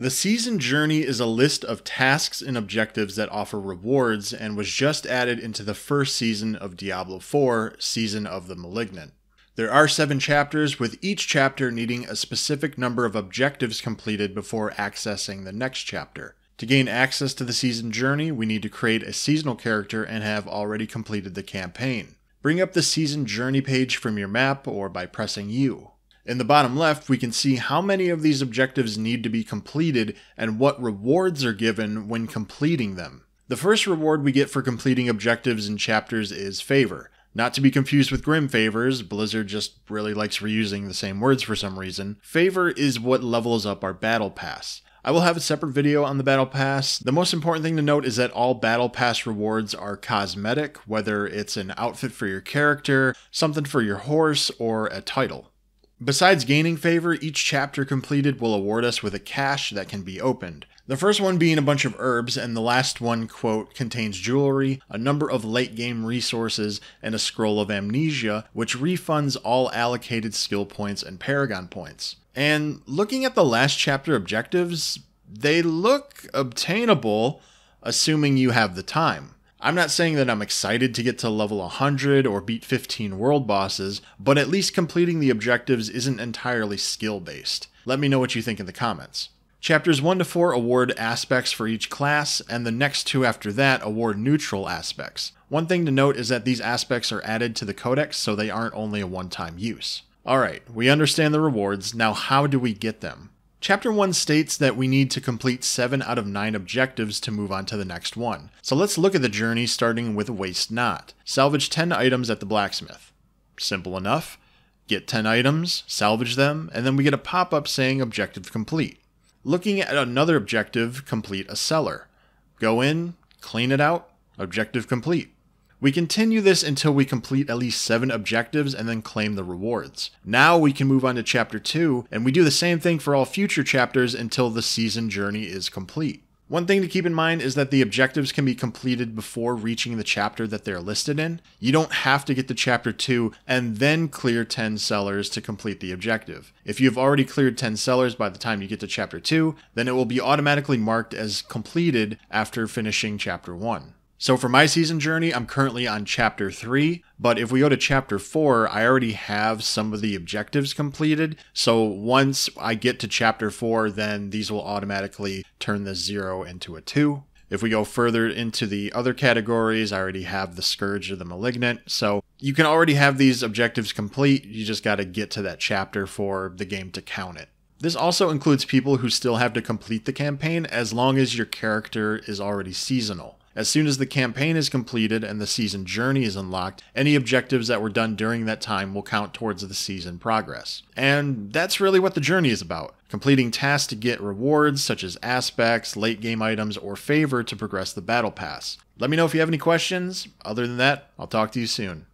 The Season Journey is a list of tasks and objectives that offer rewards and was just added into the first season of Diablo 4, Season of the Malignant. There are seven chapters, with each chapter needing a specific number of objectives completed before accessing the next chapter. To gain access to the season journey, we need to create a seasonal character and have already completed the campaign. Bring up the season journey page from your map or by pressing U. In the bottom left, we can see how many of these objectives need to be completed and what rewards are given when completing them. The first reward we get for completing objectives in chapters is favor. Not to be confused with Grim Favors, Blizzard just really likes reusing the same words for some reason. Favor is what levels up our Battle Pass. I will have a separate video on the Battle Pass. The most important thing to note is that all Battle Pass rewards are cosmetic, whether it's an outfit for your character, something for your horse, or a title. Besides gaining favor, each chapter completed will award us with a cache that can be opened. The first one being a bunch of herbs, and the last one, quote, contains jewelry, a number of late game resources, and a scroll of amnesia, which refunds all allocated skill points and paragon points. And looking at the last chapter objectives, they look obtainable, assuming you have the time. I'm not saying that I'm excited to get to level 100 or beat 15 world bosses, but at least completing the objectives isn't entirely skill based. Let me know what you think in the comments. Chapters 1 to 4 award aspects for each class, and the next two after that award neutral aspects. One thing to note is that these aspects are added to the codex so they aren't only a one time use. Alright, we understand the rewards, now how do we get them? Chapter 1 states that we need to complete 7 out of 9 objectives to move on to the next one. So let's look at the journey starting with Waste Not. Salvage 10 items at the blacksmith. Simple enough. Get 10 items, salvage them, and then we get a pop up saying objective complete. Looking at another objective, complete a cellar. Go in, clean it out, objective complete. We continue this until we complete at least 7 objectives and then claim the rewards. Now we can move on to chapter 2, and we do the same thing for all future chapters until the season journey is complete. One thing to keep in mind is that the objectives can be completed before reaching the chapter that they're listed in. You don't have to get to chapter 2 and then clear 10 cellars to complete the objective. If you've already cleared 10 cellars by the time you get to chapter 2, then it will be automatically marked as completed after finishing chapter 1. So for my season journey, I'm currently on chapter 3, but if we go to chapter 4, I already have some of the objectives completed. So once I get to chapter 4, then these will automatically turn the 0 into a 2. If we go further into the other categories, I already have the Scourge of the Malignant. So you can already have these objectives complete. You just got to get to that chapter for the game to count it. This also includes people who still have to complete the campaign as long as your character is already seasonal. As soon as the campaign is completed and the season journey is unlocked, any objectives that were done during that time will count towards the season progress. And that's really what the journey is about completing tasks to get rewards such as aspects, late game items, or favor to progress the battle pass. Let me know if you have any questions. Other than that, I'll talk to you soon.